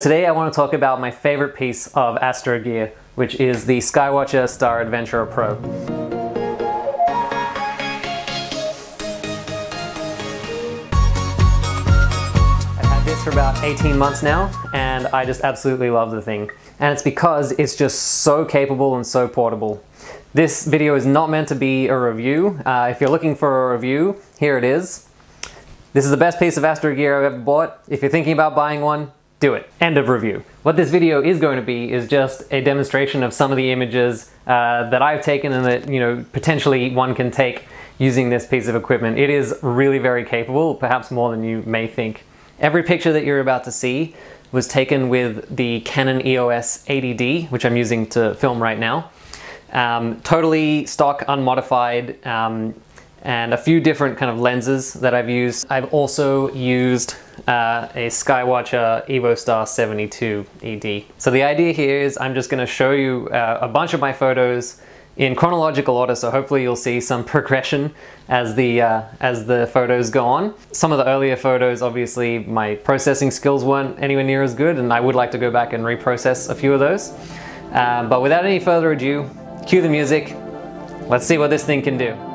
Today I want to talk about my favorite piece of Astro gear, which is the Skywatcher Star Adventurer Pro. I've had this for about 18 months now, and I just absolutely love the thing. And it's because it's just so capable and so portable. This video is not meant to be a review. Uh, if you're looking for a review, here it is. This is the best piece of Astro gear I've ever bought. If you're thinking about buying one, do it. End of review. What this video is going to be is just a demonstration of some of the images uh, that I've taken and that, you know, potentially one can take using this piece of equipment. It is really very capable, perhaps more than you may think. Every picture that you're about to see was taken with the Canon EOS 80D, which I'm using to film right now. Um, totally stock, unmodified, um, and a few different kind of lenses that I've used. I've also used uh, a Skywatcher EvoStar 72 ED. So the idea here is I'm just going to show you uh, a bunch of my photos in chronological order, so hopefully you'll see some progression as the uh, as the photos go on. Some of the earlier photos, obviously, my processing skills weren't anywhere near as good, and I would like to go back and reprocess a few of those. Um, but without any further ado, cue the music. Let's see what this thing can do.